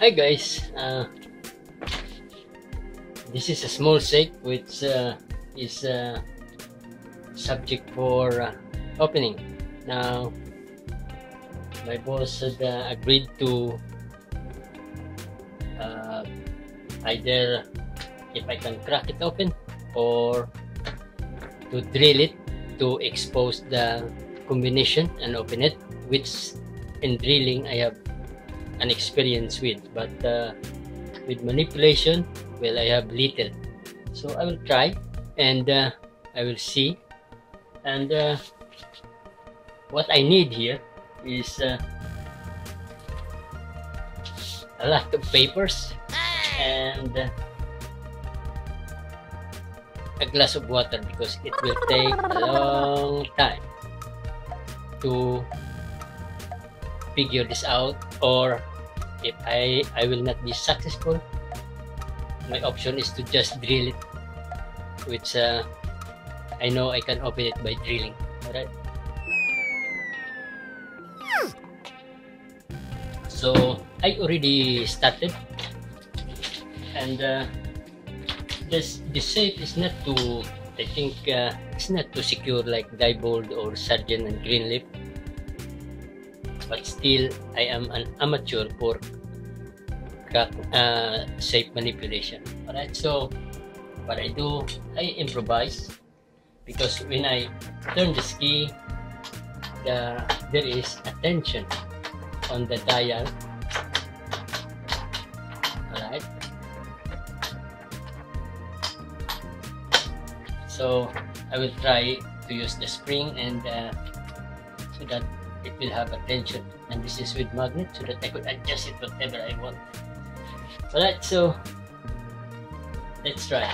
Hi guys, uh, this is a small safe which uh, is uh, subject for uh, opening. Now, my boss had uh, agreed to uh, either if I can crack it open or to drill it to expose the combination and open it which in drilling I have an experience with but uh, with manipulation well I have little. So I will try and uh, I will see. And uh, what I need here is uh, a lot of papers and uh, a glass of water because it will take a long time to figure this out or if I, I will not be successful my option is to just drill it which uh, I know I can open it by drilling. Alright? So I already started. And uh, this the safe is not to I think uh, it's not to secure like Diebold or Sargent and Greenleaf but still I am an amateur for uh, safe manipulation. Alright so what I do I improvise because when I turn the ski the, there is a tension on the dial. Alright. So I will try to use the spring and uh, so that it will have a tension and this is with magnet so that I could adjust it whatever I want. Alright so let's try.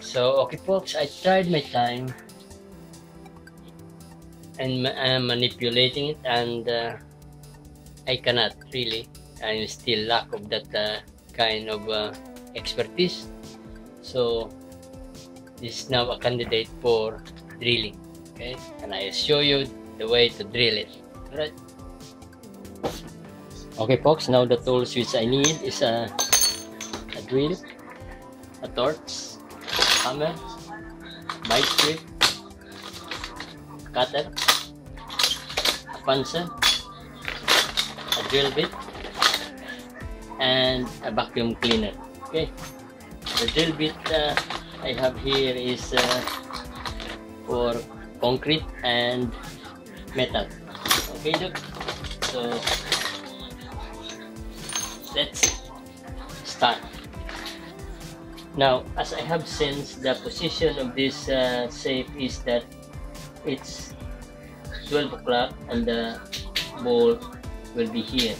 So okay folks I tried my time and I'm manipulating it and uh, I cannot really. I'm still lack of that uh, kind of uh, expertise. So this is now a candidate for drilling okay? And I show you the way to drill it. Right okay folks now the tools which I need is a, a drill a torch hammer bite strip cutter a puncher a drill bit and a vacuum cleaner. Okay. The drill bit uh, I have here is uh, for concrete and metal. Okay look so let's start. Now as I have sensed the position of this uh, safe is that it's 12 o'clock and the ball will be here.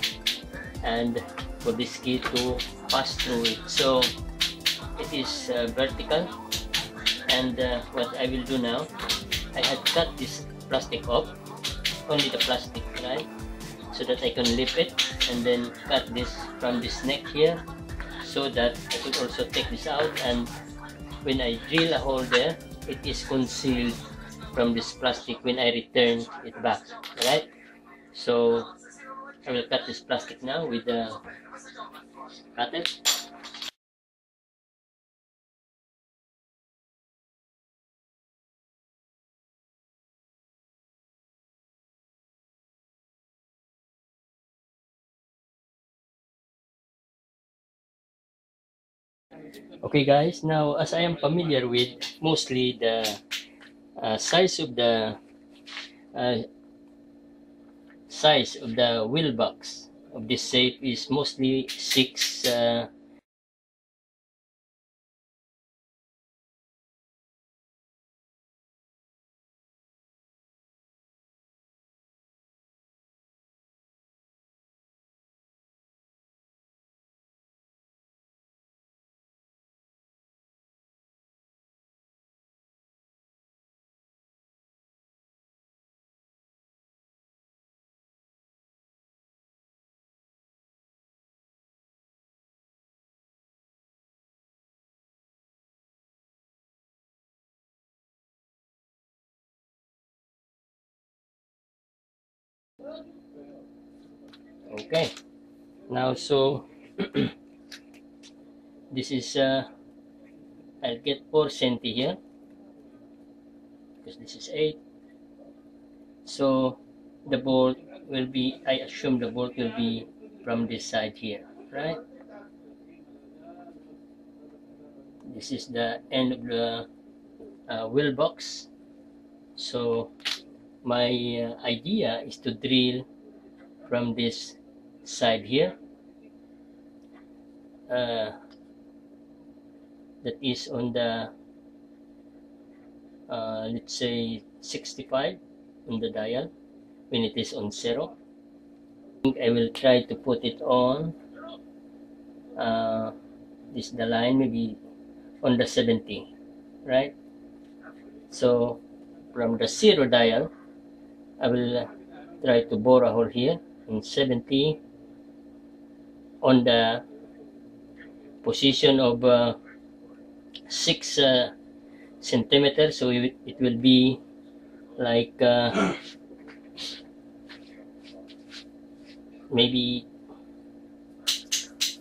And for this key to pass through it. So it is uh, vertical. And uh, what I will do now I had cut this plastic off only the plastic right so that I can lift it and then cut this from this neck here so that I could also take this out. And when I drill a hole there it is concealed from this plastic when I return it back right? So I will cut this plastic now with the cutter. Okay guys. Now as I am familiar with mostly the uh, size of the uh, size of the wheel box of this safe is mostly 6 uh, Okay. Now, so this is uh, I'll get 4 centi here because this is 8 so the bolt will be I assume the bolt will be from this side here right? This is the end of the uh, wheel box. So my uh, idea is to drill from this side here. Uh, that is on the uh, let's say 65 on the dial when it is on zero. I will try to put it on uh, this the line maybe on the 70 right? So from the zero dial I will uh, try to bore a hole here in 70 on the position of uh, 6 uh, centimeter so it, it will be like uh, maybe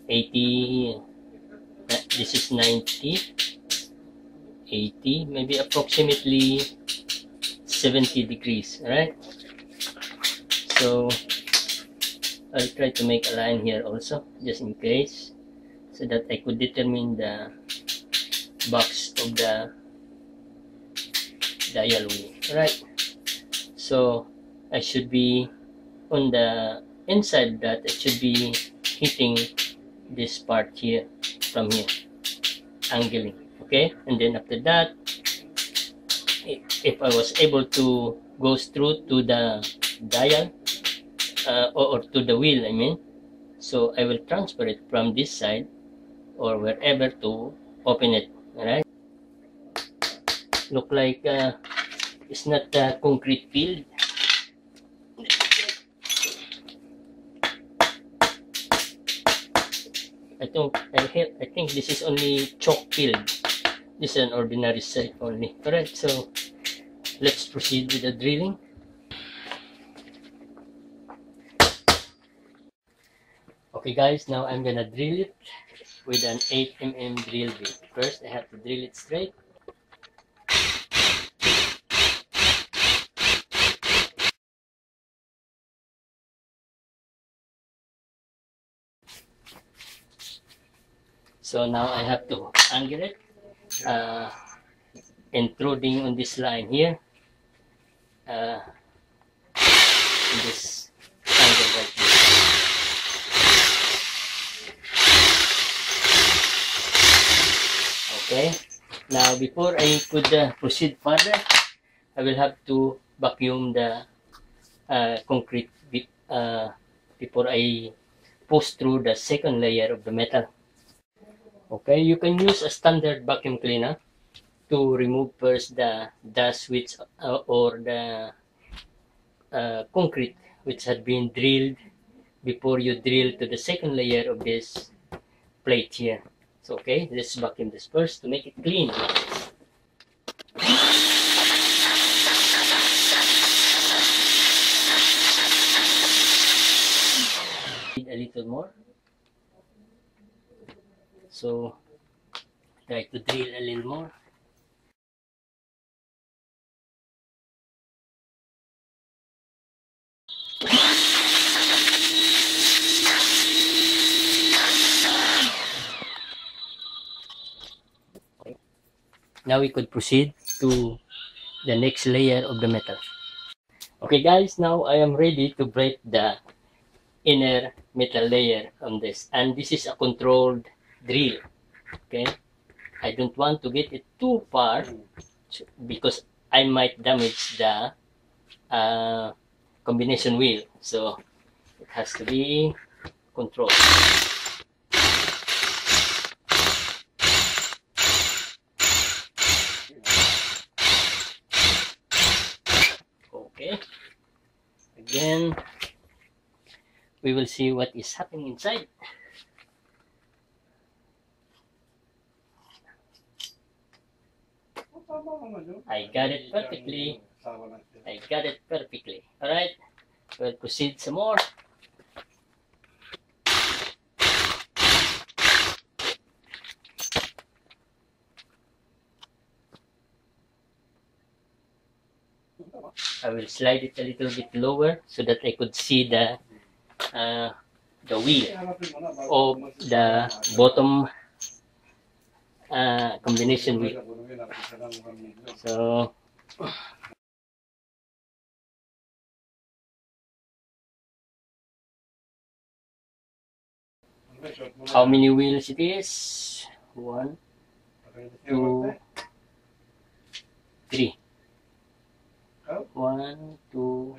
80 uh, this is 90 80 maybe approximately 70 degrees right so I'll try to make a line here also just in case so that I could determine the box of the dial wheel right so I should be on the inside that it should be hitting this part here from here angling okay? And then after that if I was able to go through to the dial uh, or, or to the wheel I mean. So I will transfer it from this side or wherever to open it alright? Look like uh, it's not a concrete field. I think I, I think this is only chalk field this is an ordinary site only alright so let's proceed with the drilling. Okay guys now I'm gonna drill it with an 8 mm drill bit. First I have to drill it straight. So now I have to angle it uh, intruding on this line here. Uh, this angle right here. Okay. Now before I could uh, proceed further I will have to vacuum the uh, concrete uh, before I push through the second layer of the metal okay you can use a standard vacuum cleaner to remove first the dust which uh, or the uh, concrete which had been drilled before you drill to the second layer of this plate here. So okay let's vacuum this first to make it clean. A little more so try to drill a little more. Now we could proceed to the next layer of the metal. Okay guys now I am ready to break the inner metal layer on this. And this is a controlled drill okay? I don't want to get it too far because I might damage the uh, combination wheel. So it has to be controlled. Okay. Again we will see what is happening inside I got it perfectly. I got it perfectly. Alright. We'll proceed some more. I will slide it a little bit lower so that I could see the uh, the wheel of the bottom uh, combination wheel. So how many wheels it is? One, two, three. One, two,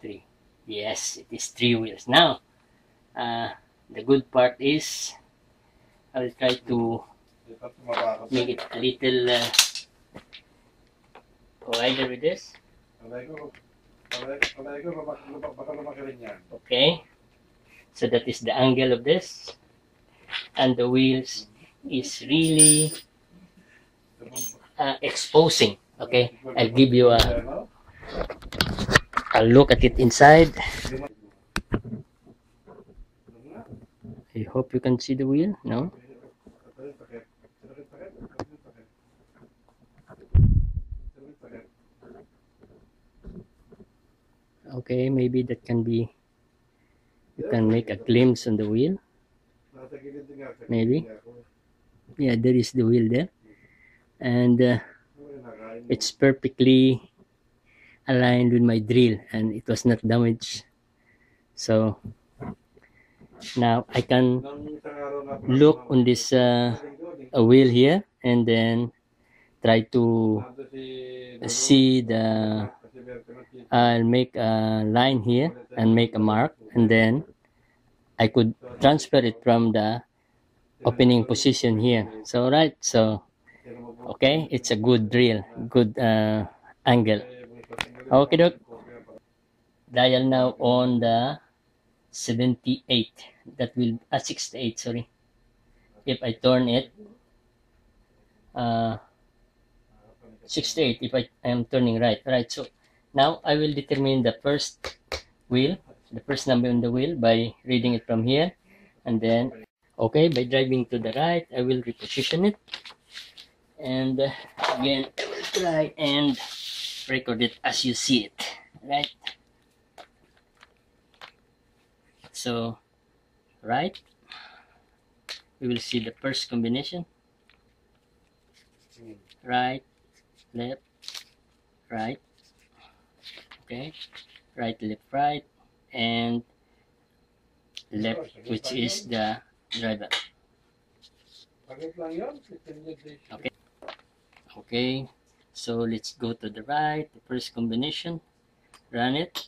three. Yes, it is three wheels. Now, uh, the good part is I will try to make it a little uh, wider with this. Okay. So that is the angle of this. And the wheels is really uh, exposing. Okay. I'll give you a, a look at it inside. I hope you can see the wheel. No? Okay, maybe that can be you can make a glimpse on the wheel. Maybe. Yeah, there is the wheel there. And uh, it's perfectly aligned with my drill and it was not damaged. So now I can look on this uh, wheel here and then try to see the I'll make a line here and make a mark and then I could transfer it from the opening position here. So right so okay it's a good drill good uh, angle. Okay doc. Dial now on the 78 that will uh, 68 sorry. If I turn it uh, 68 if I am turning right right so now I will determine the first wheel the first number on the wheel by reading it from here. And then okay by driving to the right I will reposition it. And uh, again I will try and record it as you see it right? So right we will see the first combination. Right left right okay? Right left right and left which is the driver. Okay. Okay so let's go to the right the first combination. Run it.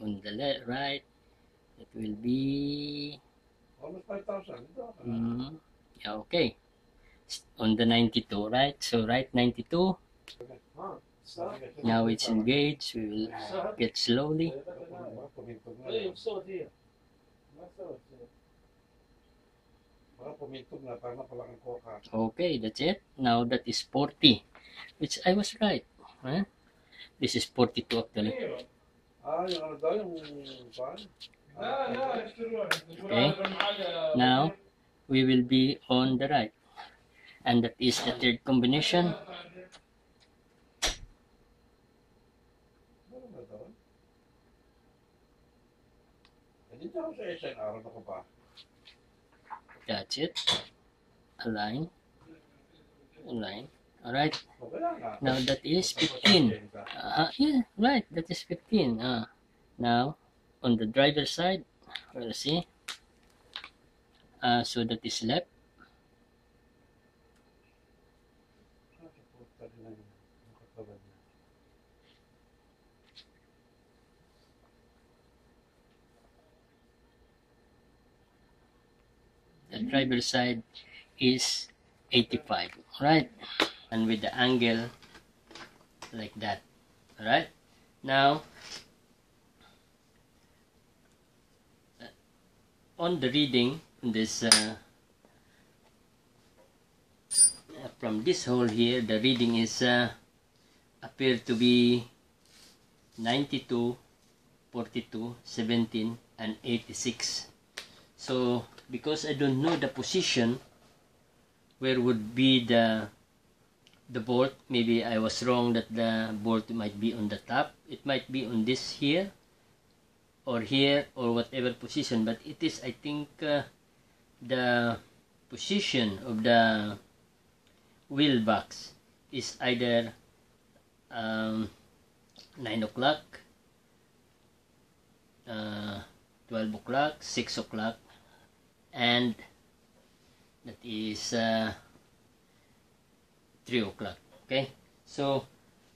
On the left right it will be Almost 5,000. mm, yeah, okay on the 92 right? So right 92 now it's engaged. We will get slowly. Okay that's it. Now that is 40 which i was right huh? this is 42 actually. Okay. Now we will be on the right and that is the third combination. That's it. Align. Align. All right. Now that is 15 uh, yeah right. That is 15 uh, now on the driver side we'll see. Uh, so that is left the driver side is 85 right and with the angle like that all right now on the reading this uh, from this hole here the reading is uh, appear to be 92, 42, 17, and 86. So, because I don't know the position, where would be the the bolt, maybe I was wrong that the bolt might be on the top. It might be on this here, or here, or whatever position. But it is, I think, uh, the position of the wheel box is either um, 9 o'clock, uh, 12 o'clock, 6 o'clock, and that is uh, 3 o'clock. Okay, so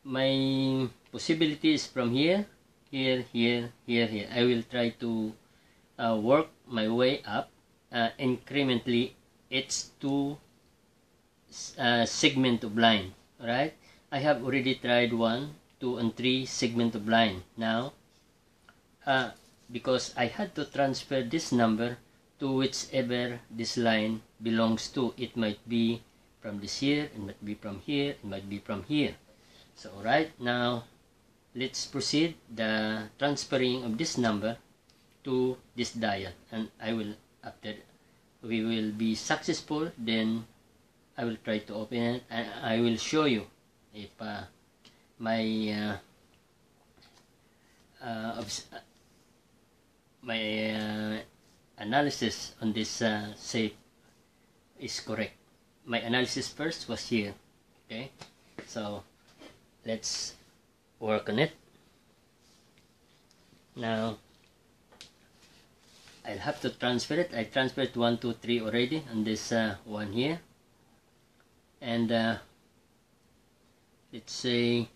my possibility is from here, here, here, here, here. I will try to uh, work my way up uh, incrementally. It's two uh, segment of line, right? I have already tried one, two, and three segment of line. Now, uh, because I had to transfer this number to whichever this line belongs to. It might be from this here, it might be from here, it might be from here. So, right now, let's proceed the transferring of this number to this dial. And I will, after we will be successful, then I will try to open it and I will show you if uh, my uh, uh, my uh, analysis on this uh, safe is correct. My analysis first was here. Okay, so let's work on it. Now I'll have to transfer it. I transferred one, two, three already on this uh, one here, and uh, let's say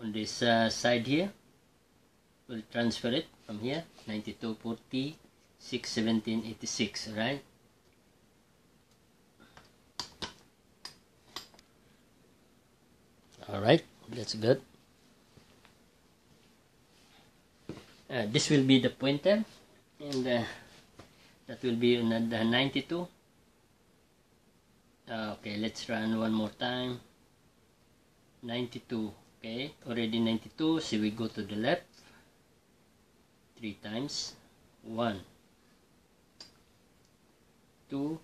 on this uh, side here we'll transfer it from here 92 40 6 17 86 right all right that's good. Uh, this will be the pointer and uh, that will be on the 92 uh, okay let's run one more time. 92 okay already 92 so we go to the left three times. One. Two.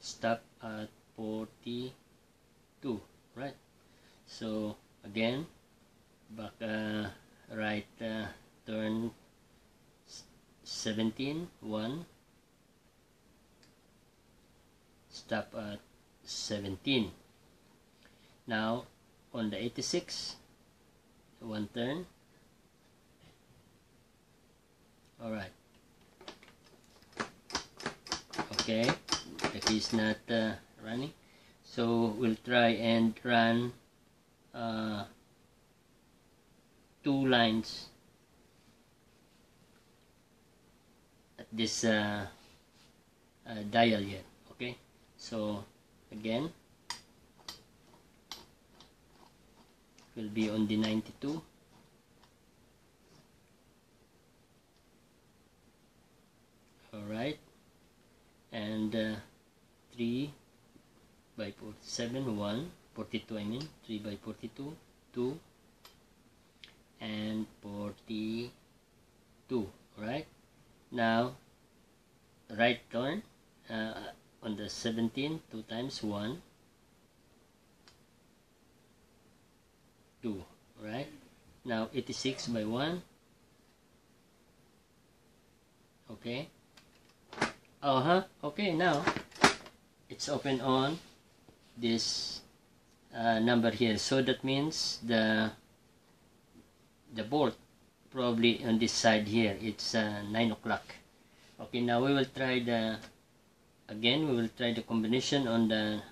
Stop at 42 right? So again back uh, right uh, turn 17 1 stop at 17 now on the 86 one turn all right. Okay the key not uh, running. So we'll try and run uh, two lines at this uh, uh, dial here okay? So again we'll be on the 92 alright. And uh, 3 by 47 1 42 I mean. 3 by 42 2 and 42 right now right turn uh, on the 17 2 times 1 2 right now 86 by 1 okay uh-huh. Okay now it's open on this uh, number here. So that means the the bolt probably on this side here. It's uh, 9 o'clock. Okay now we will try the again we will try the combination on the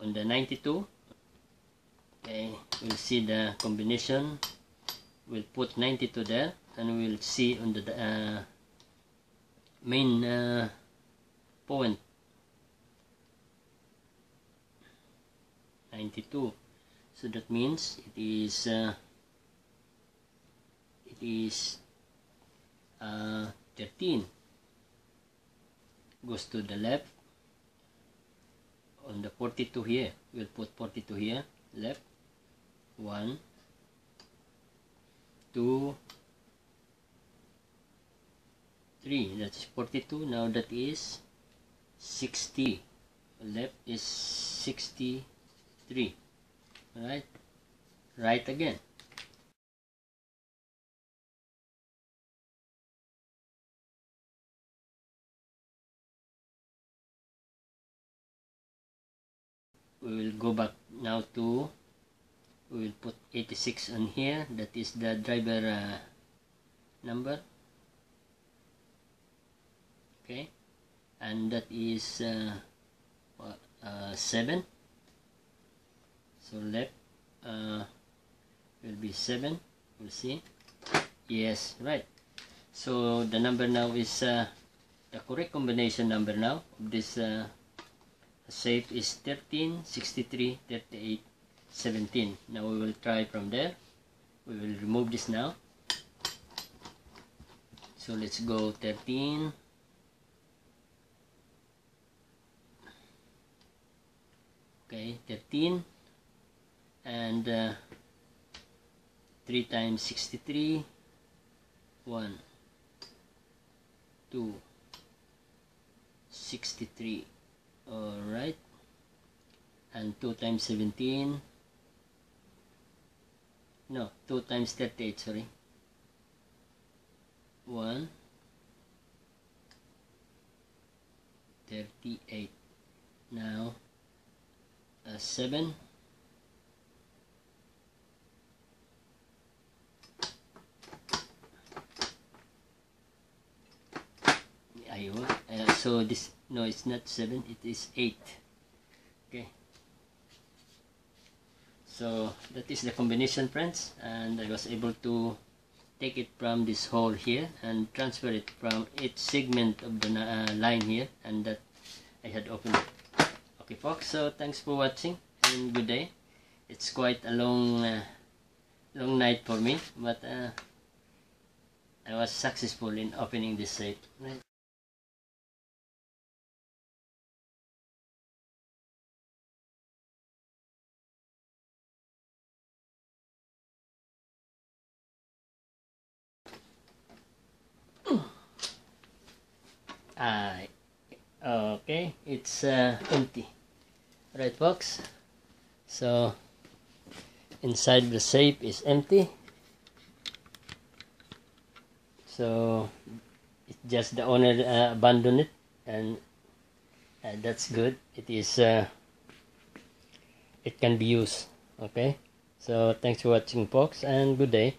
on the 92 okay we'll see the combination. We'll put 92 there and we'll see on the uh, main uh, point 92 so that means it is uh, it is uh, 13 goes to the left. On the 42 here. We'll put 42 here. Left. One two three. That's 42 now that is 60 left is 63 right right again. We will go back now to we will put 86 on here. That is the driver uh, number okay? And that is uh, uh, 7 so left uh, will be 7 we'll see. Yes right. So the number now is uh, the correct combination number now of this uh, safe is 13 63 38 17 now we will try from there. We will remove this now. So let's go 13 13 and uh, 3 times 63 1 2 63 alright. And 2 times 17 no 2 times 38 sorry. 1 38 now uh, 7 Ayun. Uh, so this no it's not 7 it is 8 okay. So that is the combination friends and I was able to take it from this hole here and transfer it from each segment of the uh, line here and that I had opened okay folks so thanks for watching and good day. It's quite a long uh, long night for me but uh, I was successful in opening this safe right Ah, okay, it's uh, empty. Right, folks? So, inside the safe is empty. So, it's just the owner uh, abandoned it, and uh, that's good. It is, uh, it can be used. Okay? So, thanks for watching, folks, and good day.